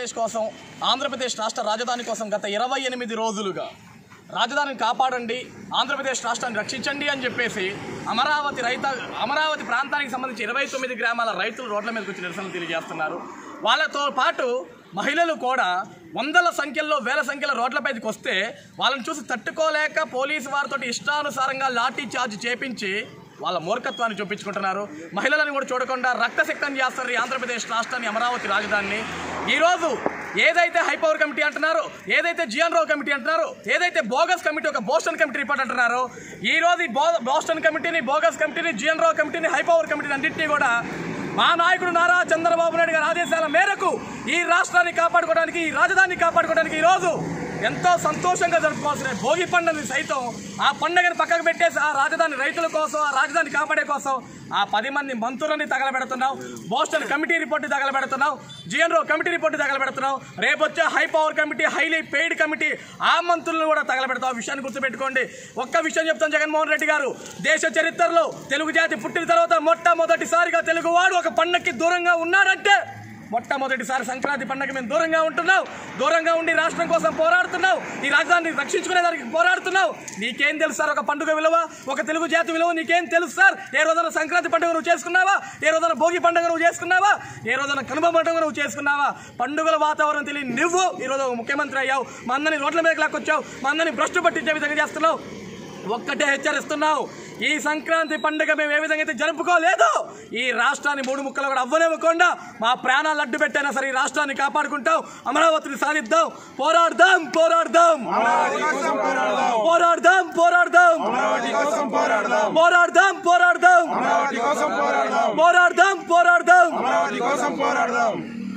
ఆంధ్రప్రదేశ్ కోసం ఆంధ్రప్రదేశ్ రాష్ట్ర రాజధాని కోసం గత ఇరవై ఎనిమిది రోజులుగా రాజధానిని కాపాడండి ఆంధ్రప్రదేశ్ రాష్ట్రాన్ని రక్షించండి అని చెప్పేసి అమరావతి రైత అమరావతి ప్రాంతానికి సంబంధించి ఇరవై తొమ్మిది గ్రామాల రైతులు రోడ్ల మీదకి వచ్చి నిరసనలు తెలియజేస్తున్నారు. వాళ్ళతో పాటు మహిళలు కూడా వందల సంఖ్యలో వేల సంఖ్యలో రోడ్లపైకి వస్తే వాళ్ళని చూసి తట్టుకోలేక పోలీసు వారితో ఇష్టానుసారంగా లాఠీ చార్జ్ చేపించి వాళ్ళ మూర్ఖత్వాన్ని చూపించుకుంటున్నారు. మహిళలను కూడా చూడకుండా రక్తశక్తం చేస్తారు ఈ ఆంధ్రప్రదేశ్ రాష్ట్రాన్ని అమరావతి రాజధానిని. ఈరోజు ఏదైతే హైపవర్ కమిటీ అంటున్నారో ఏదైతే జిఎన్ రావు కమిటీ అంటున్నారో ఏదైతే బోగస్ కమిటీ ఒక బోస్టన్ కమిటీ రిపోర్ట్ అంటున్నారో ఈ రోజు ఈ బో బోస్టన్ కమిటీని బోగస్ కమిటీని జిఎన్ రావు కమిటీని హైపవర్ కమిటీని అన్నింటినీ కూడా మా నాయకుడు నారా చంద్రబాబు నాయుడు గారి ఆదేశాల మేరకు ఈ రాష్ట్రాన్ని కాపాడుకోవడానికి ఈ రాజధానిని కాపాడుకోవడానికి ఈ రోజు ఎంతో సంతోషంగా జరుపుకోవాల్సిన భోగి పండుగని సైతం ఆ పండుగని పక్కకు పెట్టేసి ఆ రాజధాని రైతుల కోసం ఆ రాజధాని కాపాడే కోసం ఆ పది మంది మంత్రులని తగలబెడుతున్నావు. బోస్టన్ కమిటీ రిపోర్ట్ తగలబెడుతున్నావు. జిఎన్ఓ కమిటీ రిపోర్ట్ తగలబెడుతున్నావు. రేపు వచ్చే high power committee highly paid committee ఆ మంత్రులను కూడా తగలబెడతాం ఆ విషయాన్ని గుర్తుపెట్టుకోండి. ఒక్క విషయం చెప్తాను జగన్మోహన్ రెడ్డి గారు. దేశ చరిత్రలో తెలుగు జాతి పుట్టిన తర్వాత మొట్టమొదటిసారిగా తెలుగువాడు ఒక పండక్కి దూరంగా ఉన్నాడంటే మొట్టమొదటిసారి సంక్రాంతి పండుగ మేము దూరంగా ఉంటున్నావు దూరంగా ఉండి రాష్ట్రం కోసం పోరాడుతున్నావు ఈ రాజధానిని రక్షించుకునే దానికి పోరాడుతున్నావు నీకేం తెలుసు సార్ ఒక పండుగ విలువ? ఒక తెలుగు జాతి విలువ? నీకేం తెలుసు సార్? ఏ రోజున సంక్రాంతి పండుగ నువ్వు చేసుకున్నావా? ఏ రోజున భోగి పండుగ నువ్వు చేసుకున్నావా? ఏ రోజున కనుమ పండుగ నువ్వు చేసుకున్నావా? పండుగల వాతావరణం తెలియని నువ్వు ఈ రోజు ముఖ్యమంత్రి అయ్యావు. మా రోడ్ల మీదకి లాక్కొచ్చావు. మా అందరిని భ్రష్టు పట్టించే విధంగా చేస్తున్నావు. ఒక్కటే హెచ్చరిస్తున్నావు. ఈ సంక్రాంతి పండుగ మేము ఏ విధంగా అయితే జరుపుకోలేదు ఈ రాష్ట్రాన్ని మూడు ముక్కలు కూడా అవ్వనివ్వకుండా మా ప్రాణాలు అడ్డు పెట్టైనా సరే ఈ రాష్ట్రాన్ని కాపాడుకుంటాం అమరావతిని సాధిద్దాం పోరాడదాం పోరాడదాం. పోరాడదాం పోరాడదాం. పోరాడదాం పోరాడదాం. పోరాడదాం పోరాడదాం కోసం పోరాడదాం.